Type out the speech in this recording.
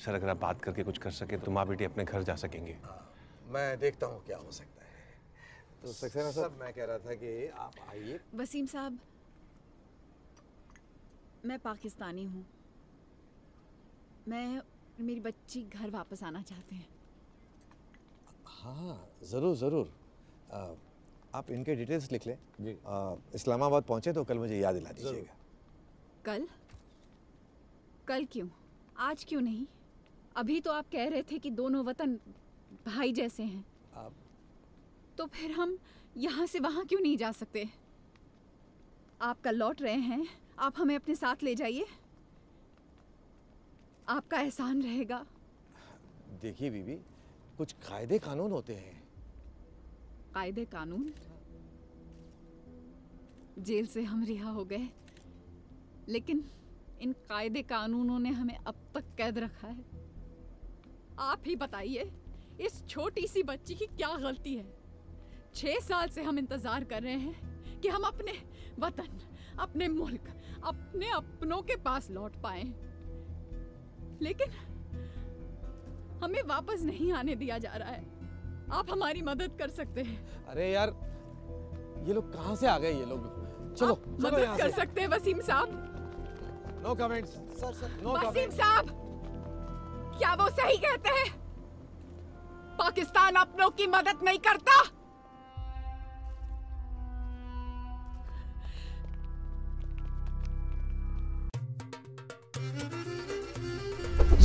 Sir अगर आप बात करके कुछ कर सके तो माँ बेटी अपने घर जा सकेंगे। मैं देखता हूँ क्या हो सकता है। तो सक्सेना साहब मैं कह रहा था कि आप आइए। वसीम साहब मैं पाकिस्तानी हूँ। मैं मेरी बच्ची घर वापस आना चाहते हैं। हाँ ज़रूर ज़रूर। आप इनके डिटेल्स लिख लें। जी। आ, इस्लामाबाद पहुँचे तो कल मुझे याद दिला दीजिएगा। कल? कल क्यों? आज क्यों नहीं? अभी तो आप कह रहे थे कि दोनों वतन भाई जैसे हैं। आप तो फिर हम यहाँ से वहाँ क्यों नहीं जा सकते? आप कल लौट रहे हैं। आप हमें अपने साथ ले जाइए। आपका एहसान रहेगा। देखिए बीबी कुछ कायदे कानून होते हैं। कायदे कानून? जेल से हम रिहा हो गए। लेकिन इन कायदे कानूनों ने हमें अब तक कैद रखा है। आप ही बताइए इस छोटी सी बच्ची की क्या गलती है? छह साल से हम इंतज़ार कर रहे हैं कि हम अपने वतन अपने मुल्क अपने अपनों के पास लौट पाएँ। लेकिन हमें वापस नहीं आने दिया जा रहा है। आप हमारी मदद कर सकते हैं। अरे यार ये लोग कहाँ से आ गए ये लोग? चलो आप चलो मदद कर से। सकते हैं वसीम साहब। No comments sir sir no Wasim साहब! क्या वो सही कहते हैं पाकिस्तान अपनों की मदद नहीं करता